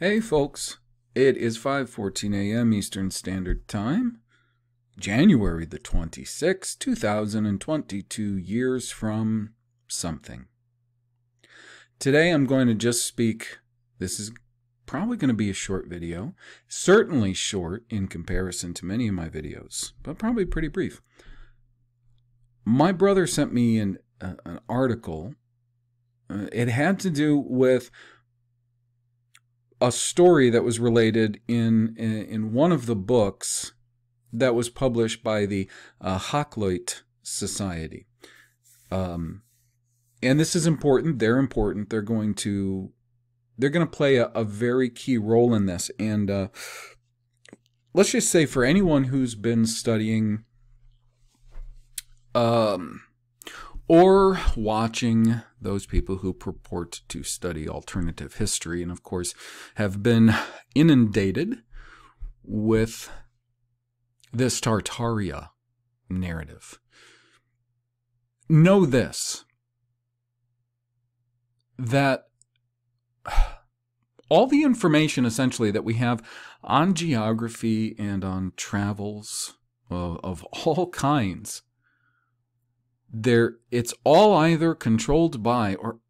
Hey folks, it is 5:14 a.m. Eastern Standard Time, January the 26th, 2022 years from something. Today I'm going to just speak this is probably going to be a short video, certainly short in comparison to many of my videos, but probably pretty brief. My brother sent me an, uh, an article. Uh, it had to do with a story that was related in in one of the books that was published by the uh, Society. Um, and this is important. They're important. They're going to they're going to play a, a, very key role in this. And uh, let's just say for anyone who's been studying um, or watching those people who purport to study alternative history and, of course, have been inundated with this Tartaria narrative. Know this that all the information essentially that we have on geography and on travels of, of all kinds there it's all either controlled by or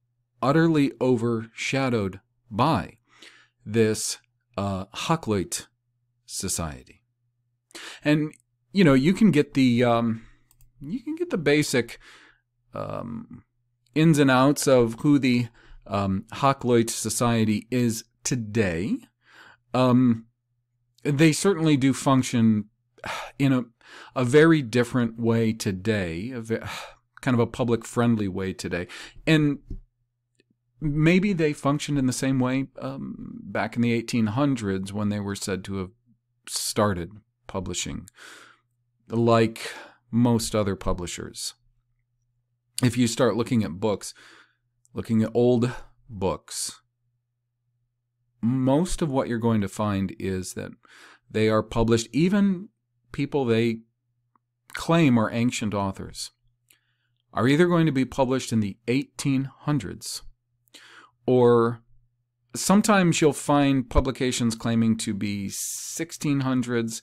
utterly overshadowed by this uh, society. And you know, you can get the um, you can get the basic um, ins and outs of who the um, society is today. Um, they certainly do function in a a very different way today, a kind of a public friendly way today. And maybe they functioned in the same way um, back in the 1800s when they were said to have started publishing, like most other publishers. If you start looking at books, looking at old books, most of what you're going to find is that they are published, even people they claim are ancient authors, are either going to be published in the 1800s or sometimes you'll find publications claiming to be 1600s.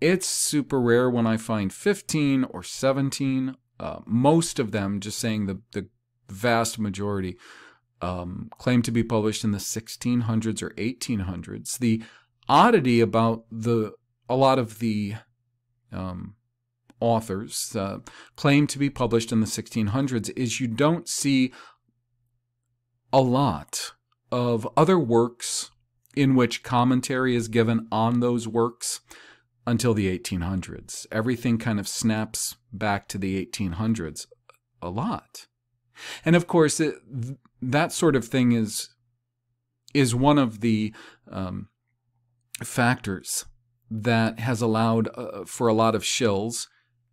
It's super rare when I find 15 or 17. Uh, most of them, just saying the, the vast majority, um, claim to be published in the 1600s or 1800s. The oddity about the a lot of the um, authors uh, claim to be published in the 1600s is you don't see a lot of other works in which commentary is given on those works until the 1800s. Everything kind of snaps back to the 1800s a lot. And of course, it, that sort of thing is is one of the um, factors that has allowed uh, for a lot of shills.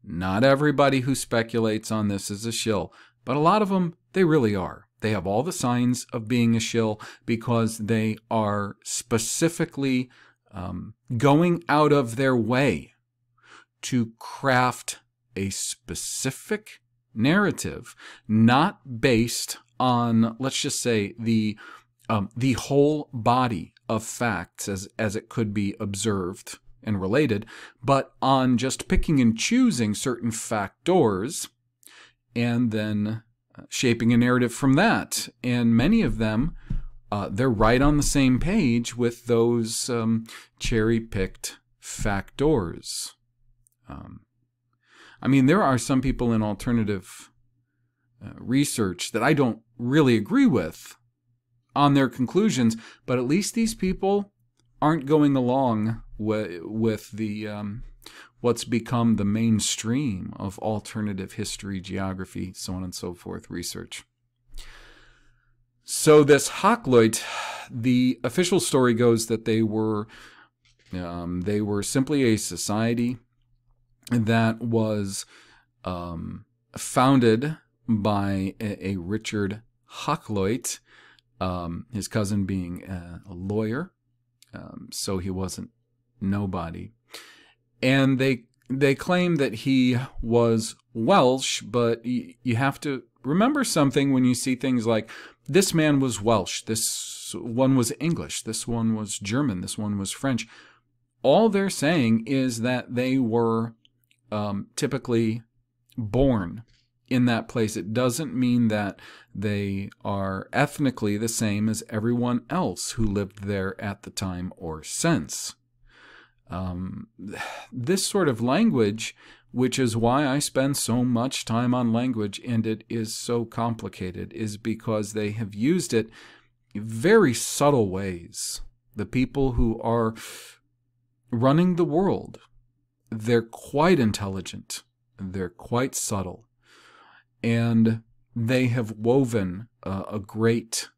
Not everybody who speculates on this is a shill, but a lot of them, they really are. They have all the signs of being a shill because they are specifically um, going out of their way to craft a specific narrative, not based on, let's just say, the um, the whole body of facts as as it could be observed and related, but on just picking and choosing certain factors and then uh, shaping a narrative from that. And many of them, uh, they're right on the same page with those um, cherry picked factors. Um, I mean, there are some people in alternative uh, research that I don't really agree with on their conclusions, but at least these people aren't going along with, the um, what's become the mainstream of alternative history, geography, so on and so forth research. So this Hakluyt, the official story goes that they were um, they were simply a society that was um, founded by a, a Richard Hakluyt, um, his cousin being a, a lawyer, um, so he wasn't nobody. And they they claim that he was Welsh, but y- you have to remember something when you see things like this man was Welsh. This one was English, this one was German, this one was French. All they're saying is that they were um, typically born in that place. It doesn't mean that they are ethnically the same as everyone else who lived there at the time or since. Um, this sort of language, which is why I spend so much time on language and it is so complicated, is because they have used it very subtle ways. The people who are running the world, they're quite intelligent, they're quite subtle, and they have woven uh, a great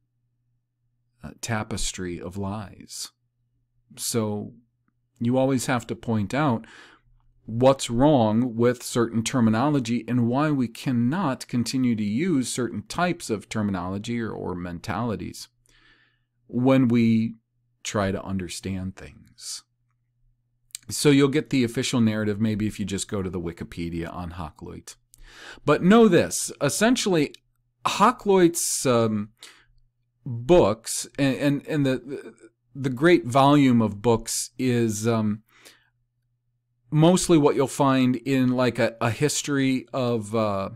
uh, tapestry of lies. So you always have to point out what's wrong with certain terminology and why we cannot continue to use certain types of terminology or, or mentalities when we try to understand things. So you'll get the official narrative maybe if you just go to the Wikipedia on Hakluyt. But know this essentially, Hakluyt's um, books and, and, and the the great volume of books is um, mostly what you'll find in like a, a history of uh,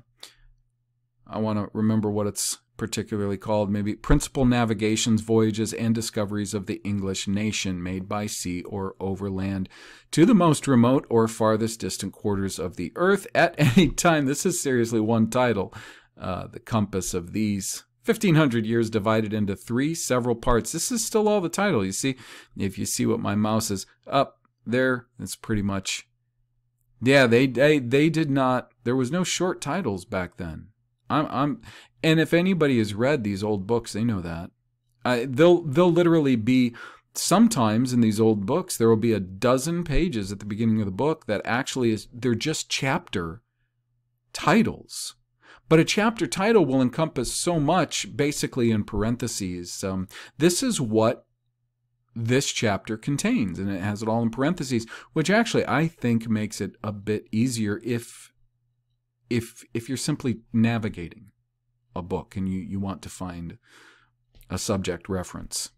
I want to remember what it's particularly called maybe principal navigations voyages and discoveries of the english nation made by sea or overland to the most remote or farthest distant quarters of the earth at any time. This is seriously one title uh, the compass of these 1500 years divided into three several parts. This is still all the title. You see, if you see what my mouse is up there, it's pretty much. Yeah, they they they did not. There was no short titles back then. I'm I'm, and if anybody has read these old books, they know that. They'll they'll literally be sometimes in these old books there will be a dozen pages at the beginning of the book that actually is they're just chapter titles but a chapter title will encompass so much, basically in parentheses. Um, this is what this chapter contains, and it has it all in parentheses, which actually I think makes it a bit easier if if if you're simply navigating a book and you, you want to find a subject reference.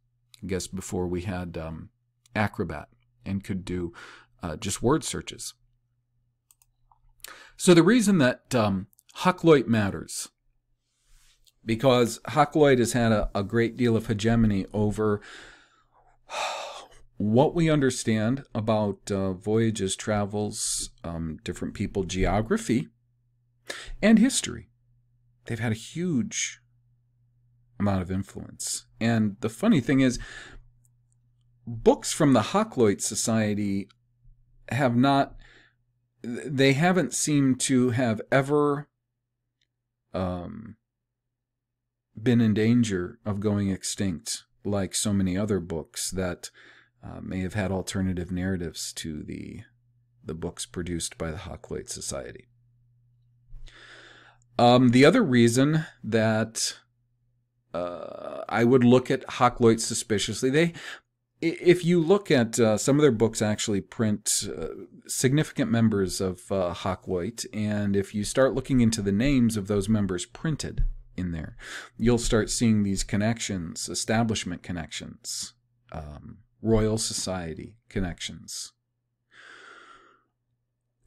I guess before we had um, Acrobat and could do uh, just word searches. So the reason that um, Hakluyt matters because Hakluyt has had a, a great deal of hegemony over what we understand about uh, voyages, travels, um, different people, geography, and history. They've had a huge amount of influence. And the funny thing is, books from the Hakluyt Society have not, they haven't seemed to have ever um, been in danger of going extinct, like so many other books that uh, may have had alternative narratives to the the books produced by the Hakluyt Society. Um, the other reason that uh, I would look at Hakluyt suspiciously, they if you look at uh, some of their books actually print uh, significant members of uh, Hakluyt, and if you start looking into the names of those members printed in there, you'll start seeing these connections, establishment connections, um, Royal Society connections.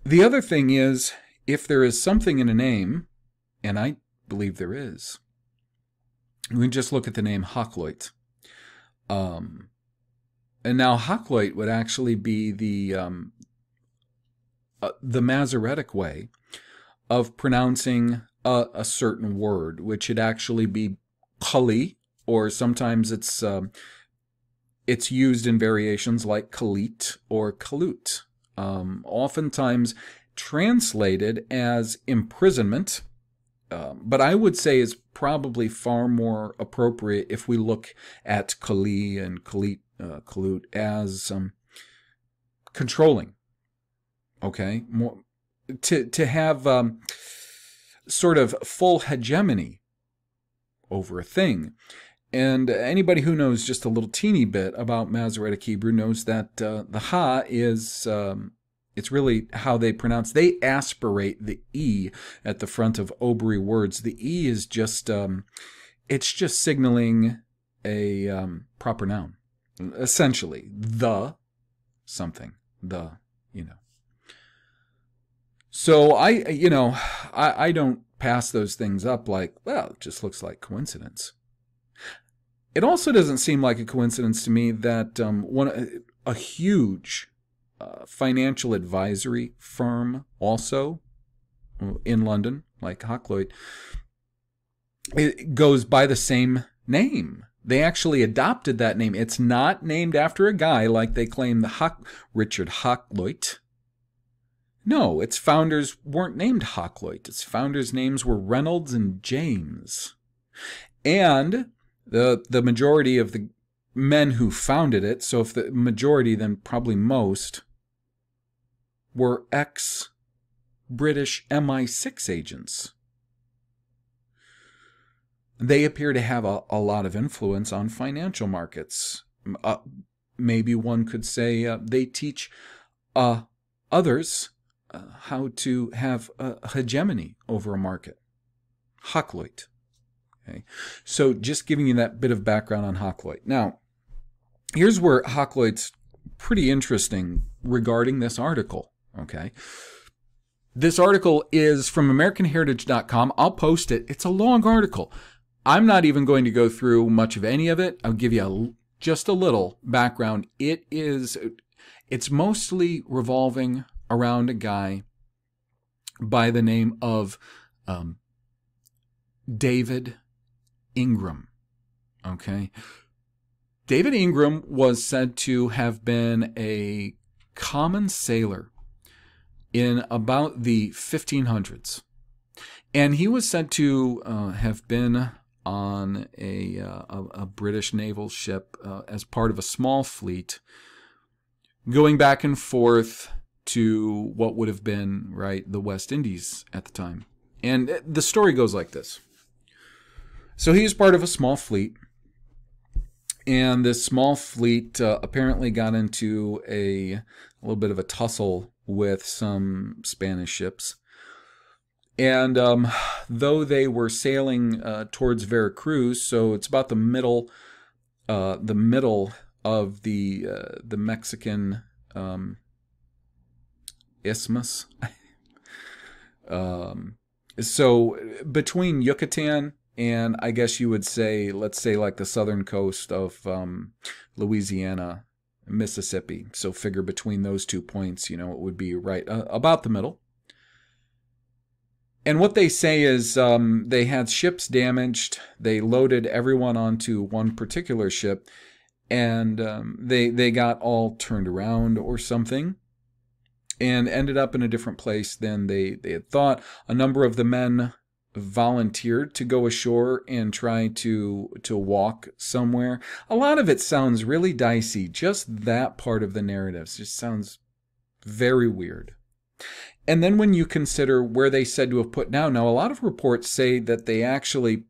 The other thing is, if there is something in a name, and I believe there is, we can just look at the name Hakluyt. Um, and now Hakluyt would actually be the um, uh, the Masoretic way of pronouncing a, a, certain word, which would actually be kali, or sometimes it's um, it's used in variations like kalit or kalut. Um, oftentimes translated as imprisonment, um, but I would say is probably far more appropriate if we look at kali and kalit uh, as um, controlling. Okay, more to to have um, sort of full hegemony over a thing. And anybody who knows just a little teeny bit about Masoretic Hebrew knows that uh, the ha is um, it's really how they pronounce. They aspirate the e at the front of OBRY words. The e is just um, it's just signaling a um, proper noun. Essentially, the something, the, you know. So I, you know, I, I don't pass those things up like, well, it just looks like coincidence. It also doesn't seem like a coincidence to me that um, one a huge uh, financial advisory firm also in London, like Hakluyt, it goes by the same name. They actually adopted that name. It's not named after a guy like they claim the Huck, Richard Hakluyt. No, its founders weren't named Hakluyt. Its founders' names were Reynolds and James. And the the majority of the men who founded it, so if the majority, then probably most, were ex British MI6 agents. They appear to have a, a lot of influence on financial markets. Uh, maybe one could say uh, they teach uh, others uh, how to have hegemony over a market. Hakluyt. Okay. So just giving you that bit of background on Hakluyt. Now, here's where Hakluyt's pretty interesting regarding this article. Okay. This article is from AmericanHeritage.com. I'll post it. It's a long article. I'm not even going to go through much of any of it. I'll give you a, just a little background. It is, it's mostly revolving around a guy by the name of um, David Ingram. Okay. David Ingram was said to have been a common sailor in about the 1500s. And he was said to uh, have been on a, uh, a, a, British naval ship uh, as part of a small fleet, going back and forth to what would have been right the West Indies at the time. And the story goes like this. So he's part of a small fleet, and this small fleet uh, apparently got into a, a little bit of a tussle with some Spanish ships and um, though they were sailing uh, towards Veracruz, so it's about the middle, uh, the middle of the uh, the Mexican um, isthmus. um, so between Yucatan and I guess you would say, let's say like the southern coast of um, Louisiana, Mississippi. So figure between those two points, you know, it would be right uh, about the middle. And what they say is um, they had ships damaged. They loaded everyone onto one particular ship, and um, they they got all turned around or something, and ended up in a different place than they they had thought. A number of the men volunteered to go ashore and try to to walk somewhere. A lot of it sounds really dicey. Just that part of the narrative just sounds very weird. And then when you consider where they said to have put down, now a lot of reports say that they actually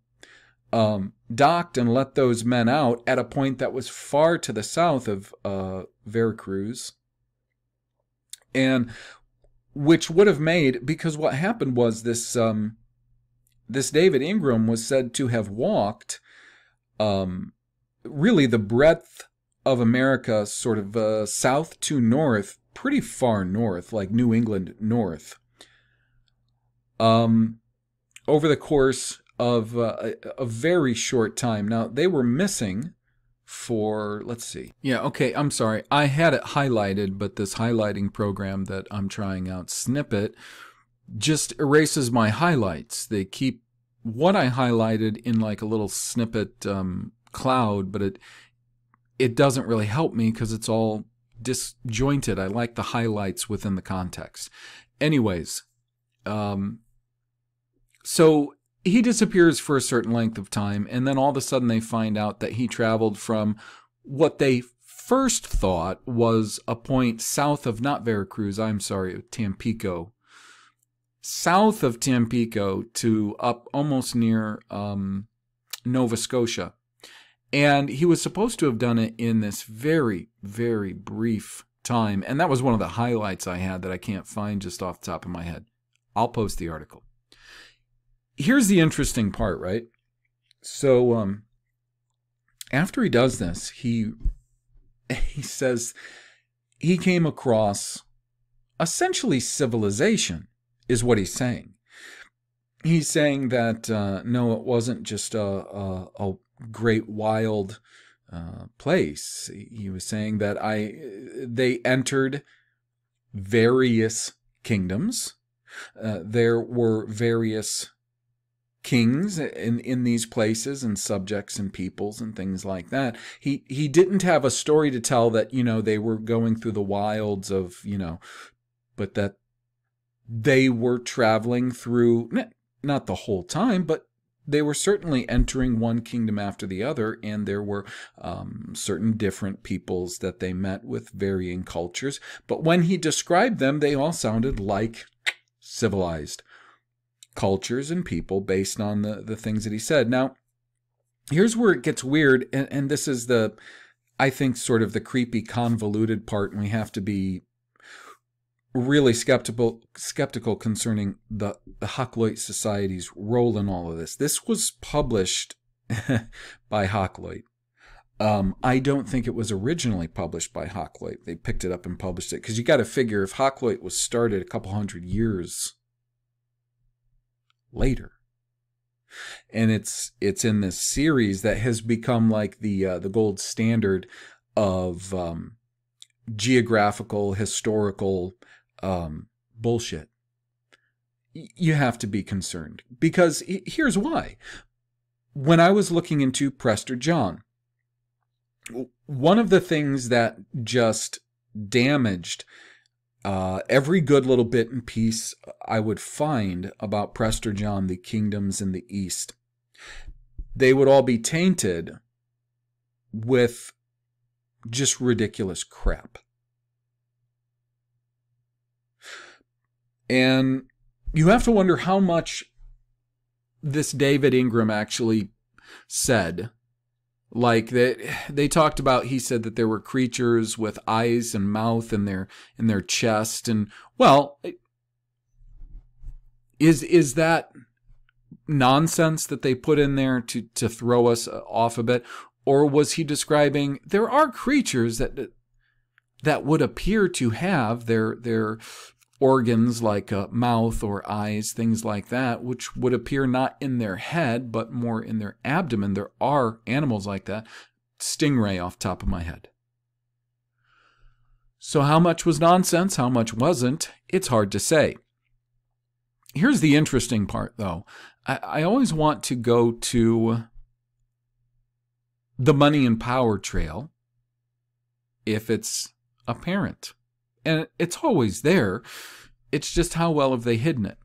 um, docked and let those men out at a point that was far to the south of uh, Veracruz, and which would have made because what happened was this um, this David Ingram was said to have walked um, really the breadth of America, sort of uh, south to north, pretty far north, like New England north, um, over the course of uh, a, very short time. Now, they were missing for, let's see. Yeah, okay, I'm sorry. I had it highlighted, but this highlighting program that I'm trying out, Snippet, just erases my highlights. They keep what I highlighted in like a little snippet um, cloud, but it it doesn't really help me because it's all disjointed. I like the highlights within the context. Anyways, um, so he disappears for a certain length of time, and then all of a sudden they find out that he traveled from what they first thought was a point south of not Veracruz, I'm sorry, Tampico, south of Tampico to up almost near um, Nova Scotia. And he was supposed to have done it in this very, very brief time. And that was one of the highlights I had that I can't find just off the top of my head. I'll post the article. Here's the interesting part, right? So, um, after he does this, he he says he came across essentially civilization, is what he's saying. He's saying that uh, no, it wasn't just a, a, a great wild uh, place. He was saying that I they entered various kingdoms. Uh, there were various kings in in these places and subjects and peoples and things like that. He he didn't have a story to tell that you know they were going through the wilds of you know, but that they were traveling through not the whole time, but they were certainly entering one kingdom after the other, and there were um, certain different peoples that they met with varying cultures. But when he described them, they all sounded like civilized cultures and people based on the, the things that he said. Now, here's where it gets weird, and, and this is the, I think, sort of the creepy, convoluted part, and we have to be really skeptical skeptical concerning the, the Society's role in all of this. This was published by Hakluyt. Um, I don't think it was originally published by Hakluyt. They picked it up and published it because you got to figure if Hakluyt was started a couple hundred years later. And it's it's in this series that has become like the uh, the gold standard of um, geographical historical um, bullshit. you have to be concerned because here's why. When I was looking into Prester John, one of the things that just damaged uh, every good little bit and piece I would find about Prester John, the kingdoms in the East, they would all be tainted with just ridiculous crap. And you have to wonder how much this David Ingram actually said. Like they they talked about he said that there were creatures with eyes and mouth in their in their chest. And well is is that nonsense that they put in there to to throw us off a bit? Or was he describing there are creatures that that would appear to have their their organs like a mouth or eyes, things like that, which would appear not in their head, but more in their abdomen. There are animals like that. Stingray off top of my head. So, how much was nonsense? How much wasn't? It's hard to say. Here's the interesting part, though. I, I always want to go to the money and power trail if it's apparent and it's always there. It's just how well have they hidden it?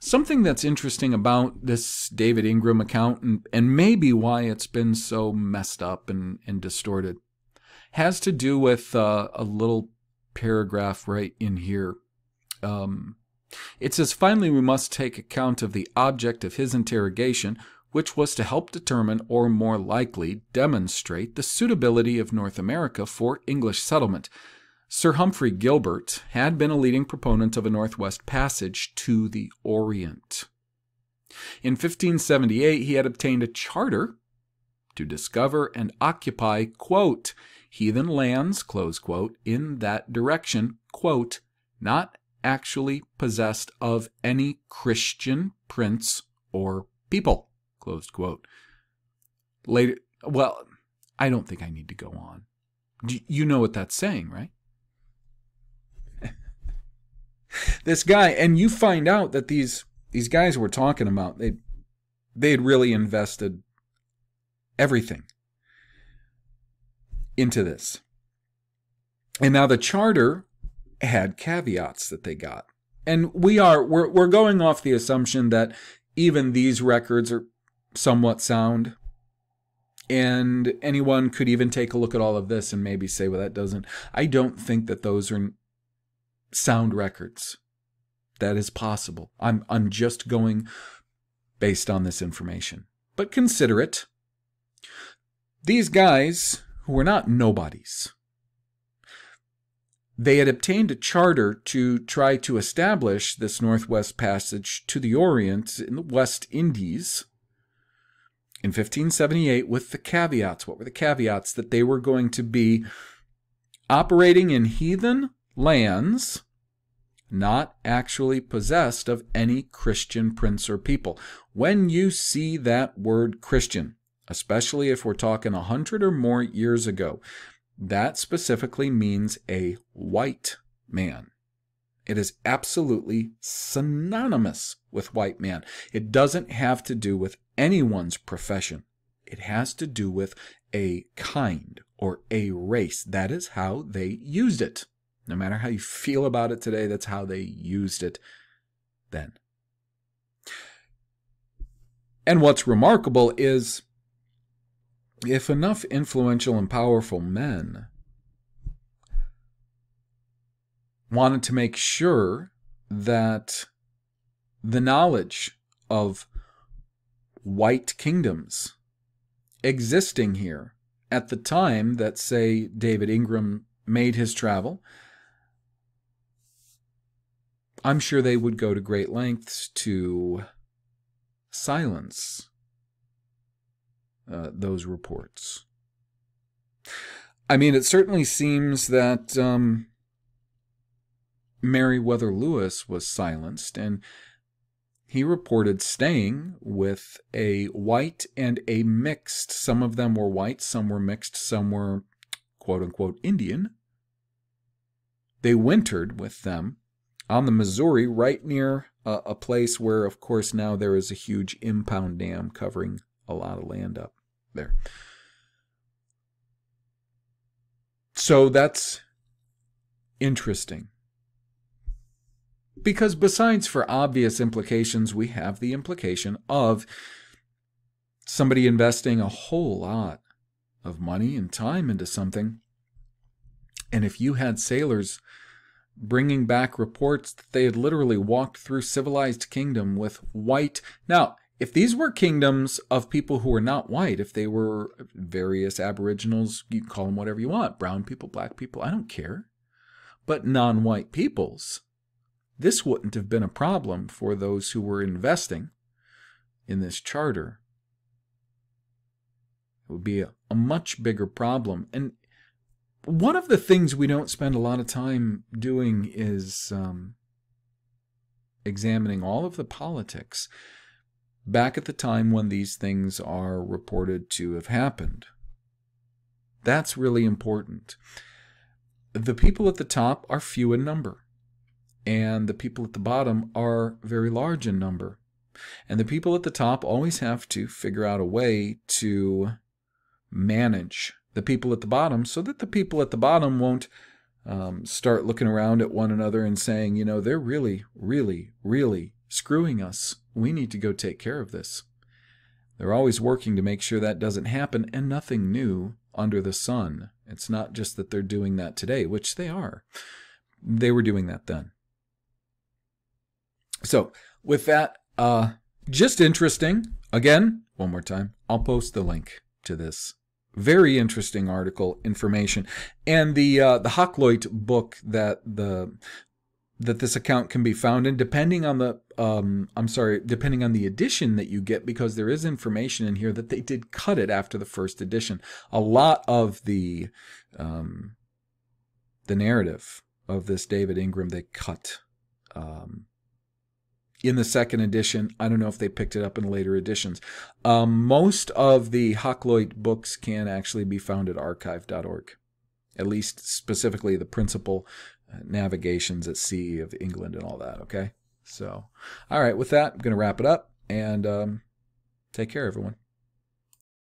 Something that's interesting about this David Ingram account, and, and maybe why it's been so messed up and, and distorted, has to do with uh, a little paragraph right in here. Um, it says, Finally, we must take account of the object of his interrogation, which was to help determine, or more likely, demonstrate the suitability of North America for English settlement. Sir Humphrey Gilbert had been a leading proponent of a Northwest Passage to the Orient. In 1578, he had obtained a charter to discover and occupy, quote, heathen lands, close quote, in that direction, quote, not actually possessed of any Christian prince or people, closed quote. Later, well, I don't think I need to go on. You know what that's saying, right? This guy, and you find out that these these guys we're talking about, they they had really invested everything into this. And now the charter had caveats that they got. And we are we're we're going off the assumption that even these records are somewhat sound. And anyone could even take a look at all of this and maybe say, well, that doesn't. I don't think that those are sound records. That is possible. I'm, I'm just going based on this information. But consider it. These guys, who were not nobodies, they had obtained a charter to try to establish this Northwest Passage to the Orient in the West Indies. in 1578 with the caveats. What were the caveats? That they were going to be operating in heathen lands, not actually possessed of any Christian prince or people. When you see that word Christian, especially if we're talking a hundred or more years ago, that specifically means a white man. It is absolutely synonymous with white man. It doesn't have to do with anyone's profession. It has to do with a kind or a race. That is how they used it. No matter how you feel about it today, that's how they used it then. And what's remarkable is if enough influential and powerful men wanted to make sure that the knowledge of white kingdoms existing here at the time that, say, David Ingram made his travel, I'm sure they would go to great lengths to silence uh, those reports. I mean, it certainly seems that um, Meriwether Lewis was silenced, and he reported staying with a white and a mixed. Some of them were white, some were mixed, some were quote unquote Indian. They wintered with them on the Missouri, right near a, a place where, of course, now there is a huge impound dam covering a lot of land up there. So that's interesting. Because besides for obvious implications, we have the implication of somebody investing a whole lot of money and time into something. And if you had sailors bringing back reports that they had literally walked through civilized kingdom with white. Now, if these were kingdoms of people who were not white, if they were various aboriginals, you call them whatever you want, brown people, black people, I don't care. But non white peoples, this wouldn't have been a problem for those who were investing in this charter. It would be a, a much bigger problem. And one of the things we don't spend a lot of time doing is um, examining all of the politics back at the time when these things are reported to have happened. That's really important. The people at the top are few in number and the people at the bottom are very large in number. And the people at the top always have to figure out a way to manage the people at the bottom so that the people at the bottom won't um, start looking around at one another and saying, you know, they're really, really, really screwing us. We need to go take care of this. They're always working to make sure that doesn't happen, and nothing new under the sun. It's not just that they're doing that today, which they are. They were doing that then. So, with that, uh, just interesting. Again, one more time, I'll post the link to this very interesting article information. And the uh, the Hakluyt book that the that this account can be found in depending on the um, I'm sorry depending on the edition that you get because there is information in here that they did cut it after the first edition. A lot of the um, the narrative of this David Ingram they cut um, in the second edition. I don't know if they picked it up in later editions. Um, most of the Hakluyt books can actually be found at archive.org, at least specifically the principal uh, navigations at sea of England and all that. Okay. So, all right, with that, I'm going to wrap it up and um, take care, everyone.